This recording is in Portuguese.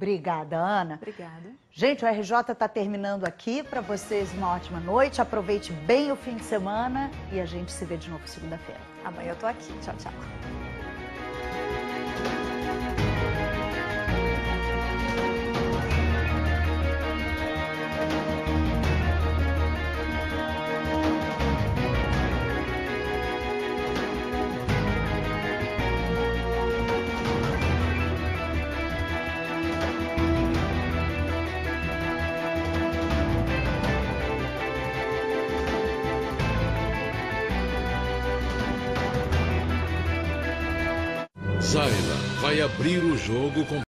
Obrigada, Ana. Obrigada. Gente, o RJ está terminando aqui. Para vocês, uma ótima noite. Aproveite bem o fim de semana e a gente se vê de novo segunda-feira. Amanhã eu tô aqui. Tchau, tchau. Zaila vai abrir o jogo com